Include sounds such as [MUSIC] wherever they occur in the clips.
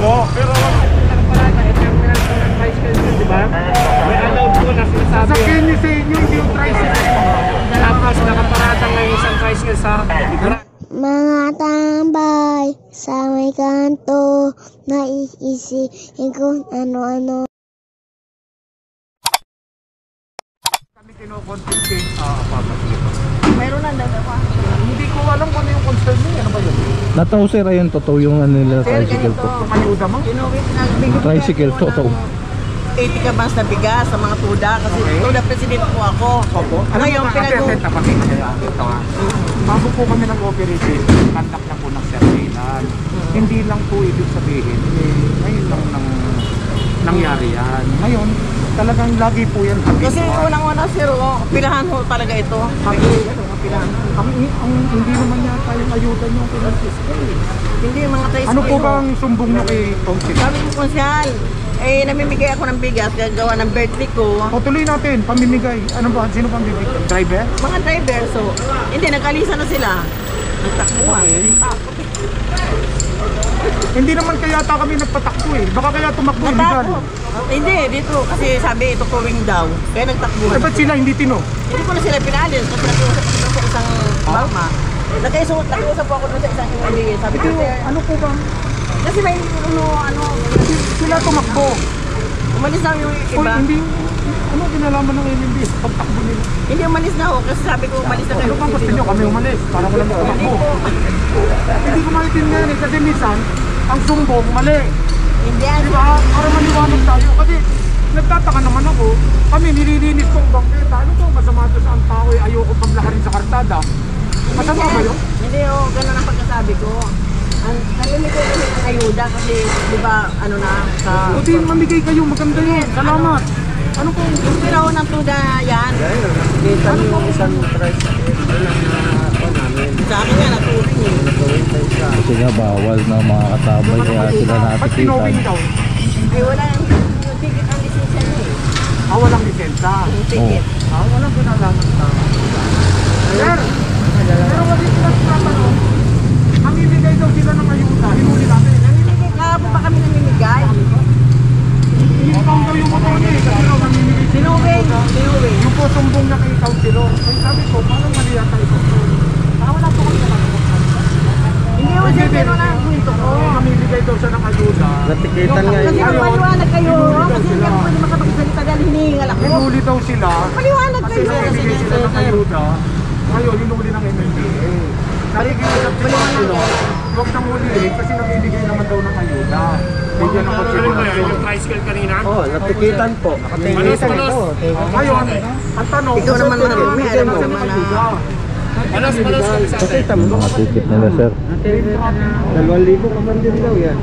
Kaya nga po. Pero May allowed po na sinasabi. sasakyan niyo sa inyo, yung tricycle. Tapos nakaparada ngayon isang tricycle sa Mga tambay sa may kanto, naiisipin kung ano-ano. Kami kinoconfiscate. Ah, papasok ito. Mayroon na dalawa. Hindi ko alam kung ano yung concern niya. Ano ba yun? Nataw sir, ayun, totoo yung ano nila, tricycle po. Ayuda mo? Tricycle, totoo. ng 80 ka bans na bigas sa mga tuda kasi tuda president po ako. Opo. Ngayon, pinag- Ate, tapakita kaya ito ha. Bago po kami nag-operate, conduct na po ng surveillance. Hindi lang po ibig sabihin, eh, ngayon lang nang nangyari yan. Ngayon, talagang lagi po yan. Kasi unang-una sir, oh, pilahan ho talaga ito. Kami, ano, pilahan. ang, ang, hindi naman yata yung ayuda nyo pinag-fiscal. Hindi yung mga tricycle. Ano po ho. ba ang sumbong nyo kay Council? Sabi ko konsyal, eh namimigay ako ng bigas gagawa ng birthday ko. O tuloy natin, pamimigay. Ano ba? Sino pang bibigyan? Driver? Mga driver, so, hindi, nag-alisa na sila. Nagtakbuhan. Hindi naman kaya yata kami nagpatakbo eh. Baka kaya tumakbo illegal. Natakbo. Hindi, dito. Kasi sabi, ito tuwing daw. Kaya nagtakbuhan. Eh ba't sila hindi tino? Hindi ko na sila pinalis kasi nakiusap ko sa isang mama. Nagkaisot, nakiusap po ako doon sa isang imali. Sabi ko, ano po ba? kasi may ano, ano, Sila tumakbo. umalis na yung iba. hindi, ano kinalaman ng LMB sa pagtakbo nila? Hindi umalis na ako kasi sabi ko umalis na kayo. Ano bang gusto nyo? Kami umalis para wala mo tumakbo. Hindi ko maintindihan eh. Kasi minsan, ang sumbong mali. Hindi, Di ba? Para maliwanag tayo. Kasi nagtataka naman ako. Kami nililinis ko ang bangketa. Ano to? Masama to sa ang tao eh. Ayoko pang laharin sa kartada. Masama ba yun? Hindi, oh, ganun ang pagkasabi ko. Ang nalimigay kami ng ayuda kasi, di ba, ano na, sa... O di mamigay kayo. Maganda yun. Salamat. Ano po? Yung piraw ng tuda yan, Kita niyo yung isang tricycle. sa akin nga, naturing eh. Kasi nga bawal na mga katabay kaya sila natikitan. Ay, wala yung, ticket ang lisensya niya eh. Ah, walang lisensya. Yung ticket. Ah, walang kinalaman sa Sir, pero wali sila sa tanong. Mamimigay daw sila ng ayuda. Hinuli natin. Namimigay, kahapon pa kami namimigay. Ikaw daw yung motor niya eh. Kasi daw mamimigay sila. Sinuwing, sinuwing. Yung po sumbong na kay Councilor. Ay sabi ko, parang mali yata ito. Wala po kami nalaman. Hindi mo siya pero na kwento ko. Mamimigay daw siya ng ayuda. Natikitan nga Kasi yun. Ayun. maliwanag kayo. Kasi hindi ako pwede makapagsalita dahil hinihingal ako. Hinuli daw sila. Maliwanag Kasi kayo. namimigay sila ng ayuda. Ngayon, hinuli ng MMDA. Nakikiusap si Councilor. Huwag nang hulihin kasi namimigay naman daw ng ayuda. Bigyan ng konsiderasyon. tricycle kanina? Oh, Oo, natikitan po. Nakatingin Manos, ito. manos. Ngayon, ang tanong, Ikaw naman marami, alam mo naman na. Manos, manos. Pakita mo. Mga ticket nila sir. Dalawang libo ka man din daw yan.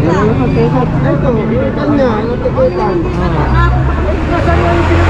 Ito, binitan niya, natikitan. Yan, natikitan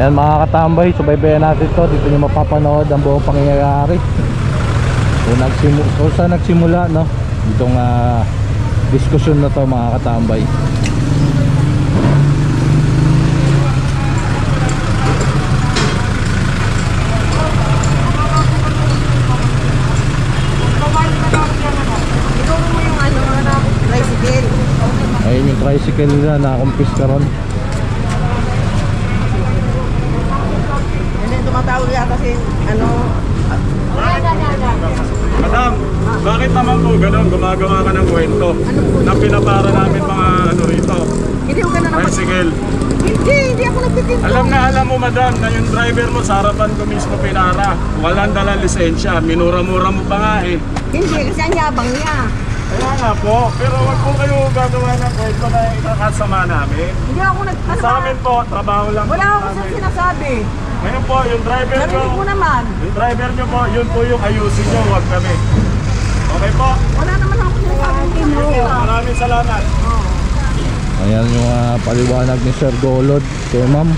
Ayan mga katambay, subaybayan natin to. Dito nyo mapapanood ang buong pangyayari. Kung, nagsimu kung saan nagsimula no Itong ah, diskusyon na to mga katambay. Ano, tricycle. Ayun yung tricycle nila na-confisc ka ron Hindi, tumatawag yata si, ano, Madam, bakit naman po ganun gumagawa ka ng kwento na pinapara namin mga ano rito? Hindi ko ganun ang Bicycle. Hindi, hindi ako nagtitinto. Alam na alam mo madam na yung driver mo sa harapan ko mismo pinara. Walang dala lisensya. Minura-mura mo pa nga eh. Hindi, kasi ang yabang niya. Kaya nga po. Pero wag po kayo gagawa ng kwento na ikakasama namin. Hindi ako nagkasama. Sa amin po, trabaho lang Wala ako namin. sinasabi. Ngayon po, yung driver nyo, Narinig mo naman. yung driver nyo po, yun po yung ayusin nyo, wag kami. Okay po? Wala naman ako sinasabi. Hindi Maraming salamat. Ayan yung ah, paliwanag ni Sir Golod kay ma'am.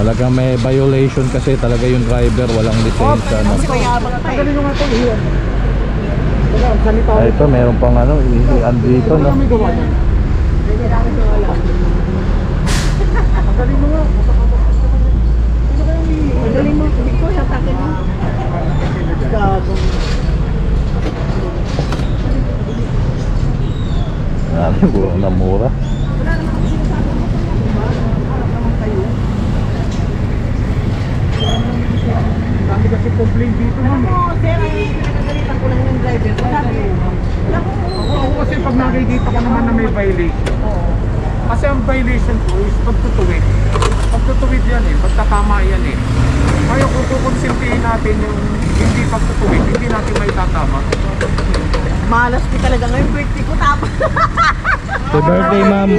Talagang may violation kasi talaga yung driver walang lisensya no. Kasi mayabang pa eh. Ay, ito meron pang ano, iian dito no. Madali mo, hindi ko yung takin mo. Ano, puro na mura. Dami kasi complaint dito ma'am. Mo, sir, ay pinagagalitan ko lang yung driver. Sabi, Ako kasi pag nakikita ko naman na may violation. Kasi ang violation ko is pagtutuwid. Pagtutuwid yan eh, pagtatama yan eh. Kaya kung kukonsintihin natin yung hindi pagtutuwid, hindi natin may tatama. malas ko talaga ngayon. Birthday ko tapos. Happy birthday ma'am.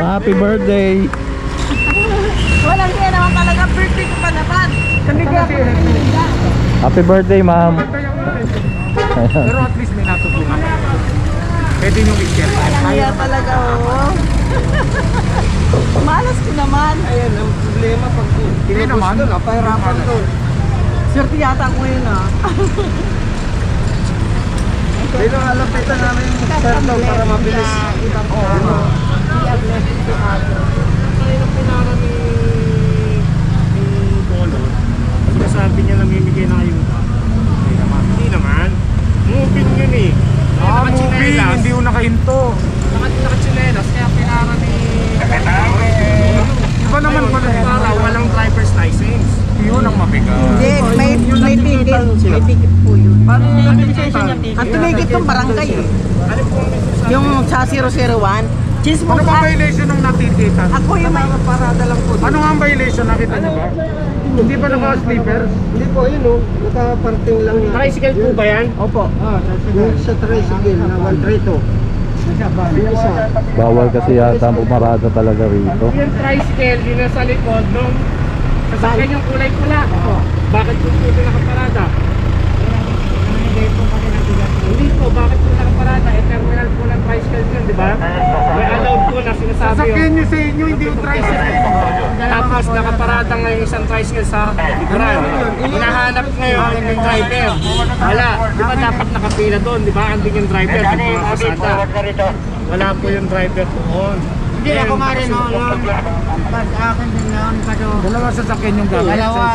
Happy birthday. Walang kaya naman talaga. Birthday ko pa naman. Hindi ko Happy birthday ma'am. Pero at least may natutunan. Pwede nyo i-share. Kaya talaga, oh. [LAUGHS] Malas ko naman. Ayun, ang problema pag Hindi naman. doon, napahirapan doon. Swerte yata ako ngayon, ah. [LAUGHS] Dito nga lapitan namin yung sir daw para mabilis. Oo. Kanina pinara ni Bolo. Sinasabi niya namimigay ng ayuda. Hindi naman. Hindi naman. Moving yun eh. Ah, movie, hindi ko nakahinto. Nakachinelas, kaya pinara ni... Iba naman pala yun. Para walang driver's license. Yun ang mabigat. Hindi, may, may ticket. May ticket po yun. Paano yung lisensya niya ticket? Ang tumigit yung barangay, eh. Ano? Yung sa 001. Chismo Ano ba violation ng natikitan? Ako yung may... Parada lang po. Ano nga ang violation? Nakita niyo ba? Hindi ba naka-sleepers? Hindi po, yun o. Nakaparting lang yan. Tricycle po ba yan? Opo. Yung sa tricycle na 132. Yung isa. Bawal kasi yata ang pumarada talaga rito. Yung tricycle, yun nasa likod nung sasakyan yung kulay pula. Bakit po po ito nakaparada? Hindi po, bakit po parada, eh, terminal po ng tricycle yun, di ba? May allowed po na sinasabi Sasakyan nyo sa inyo, hindi yung tricycle. Tapos nakaparada ngayon isang tricycle sa likuran. Eh, Hinahanap ngayon yung driver. Wala. Di ba dapat nakapila doon? Di ba? Andun yung driver. Di po nakasada. Wala po yung driver doon. Hindi ako marino noon. Pas akin din noon pa doon. Dalawa sasakyan yung gamit. Dalawa.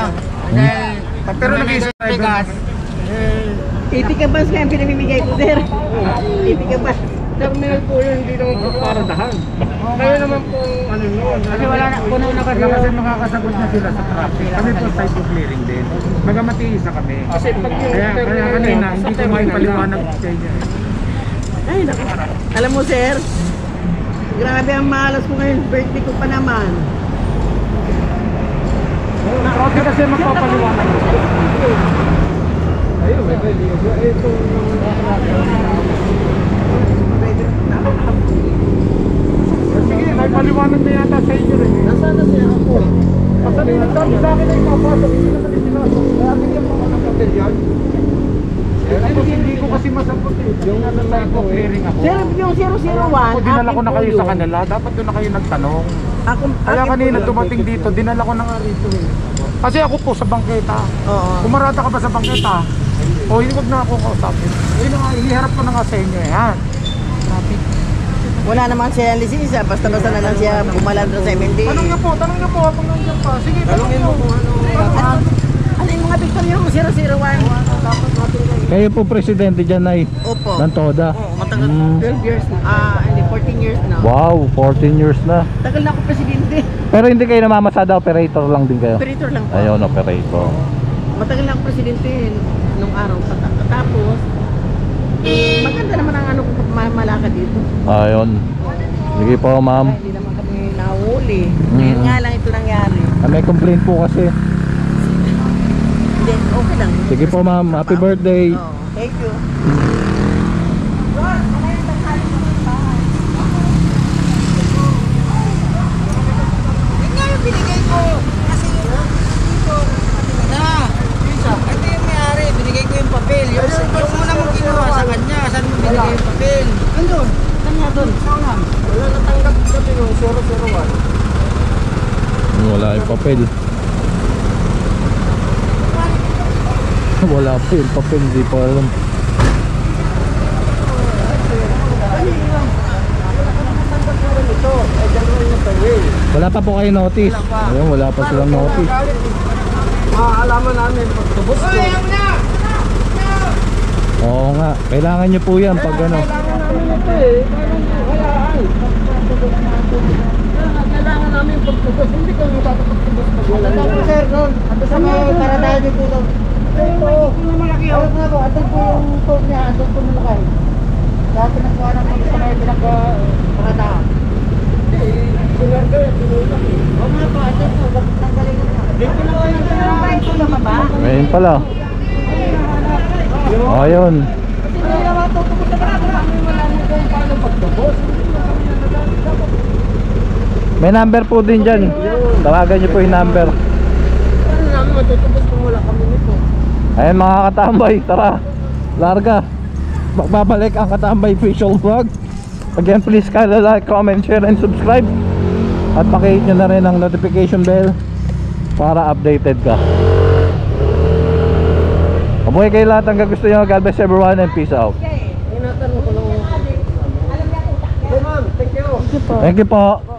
Dahil pero nag-isip gas. Eh, 80 ka bus kaya pinamimigay ko, sir. 80 ka bus. Terminal po yun, hindi naman po para dahan. Kaya naman po, ano yun. Ano kasi wala na, puno na kasi. Kasi makakasagot na sila sa ah, traffic. Kami po side of clearing din. Magamatiis na kami. Kasi pag yung kaya, kaya kanina, hindi ko may paliwanag sa inyo. Ay, naku. Alam mo, sir, grabe ang malas ko ngayon. Birthday ko pa naman. Nakakot kasi magpapaliwanag. Ayun, may value. Ito. Sige, may paliwanag na yata sa inyo rin. Nasaan na siya ako? Nila sabi sa akin ay papasok, hindi naman din pinasok. Kaya bigyan mo ako ng papel yan. Eh, tapos hindi ko kasi masagot eh. Yung of clearing ako. Sir, yung 001, Ako dinala ko na akin kayo sa kanila. Dapat doon na kayo nagtanong. Ako, Kaya akin kanina dumating dito, dinala ko na nga rito eh. Kasi ako po sa bangketa. Oo. Kumarata ka ba sa bangketa? O hindi wag na ako kausapin. Ayun na nga, iniharap ko na nga sa inyo eh. Ha? Traffic. Wala naman siya lisensya, basta-basta na lang siya bumalanda sa MND. Tanong niyo po, tanong niyo po kung nandiyan pa. Sige, tanongin mo kung ano. Ano, ano yung mga Victor yung 001? Kayo po presidente dyan ay Opo. ng TODA. Oo, matagal. Mm. 12 years na. Ah, hindi, 14 years na. Wow, 14 years na. Tagal na ako presidente. Pero hindi kayo namamasada, operator lang din kayo. Operator lang po. Ayun, operator. Matagal na ako presidente nung araw. Pata- Tapos, Maganda naman ang ano kung ma- malaka dito. Ayun. Sige po, ma'am. Hindi naman kami nahuli. Ngayon Mm. nga lang ito nangyari. Ah, may complaint po kasi. Hindi, okay lang. Sige po, ma'am. Happy birthday. Oh, thank you. Yun nga yung binigay ko. Kasi yung dito, na, ito yung may-ari, binigay ko yung papel. Yung, yung una mong kinuha sa kanya, saan mo binigay yung papel? Andun. Dun? Saan Wala natanggap kami yung 001. Wala yung papel. Wala pa yung papel. Hindi pa alam. Wala pa po kayo notice. Ayun, wala pa silang notice. Maalaman namin pag tubos ko. Oo nga. Kailangan nyo po yan pag ano. Namin ito eh. Parang walaan. Kailangan namin pagtubos. Hindi kami tatapagtubos pag wala. Ano po sir doon? Ando sa karadahan din po doon. Ito. oh. nga po. Andun po yung tour niya. Andun po malaki. Kaya pinagkuha ng mga sa may pinagkaradahan. Oo nga po. Andun po. Tanggalin na. Dito na po yung Dito na ba? Ngayon pala. Hindi naman tutubos na parang kami wala mo kung paano pagtubos. May number po din dyan. Tawagan nyo po yung number. Paano namin matutubos kung wala kami nito? Ayun mga katambay, tara. Larga. Magbabalik ang katambay official vlog. Again, please kindly like, comment, share, and subscribe. At pakihit nyo na rin ang notification bell para updated ka. Mabuhay kayo lahat hanggang gusto nyo. God bless everyone and peace out. Thank you. Thank you po.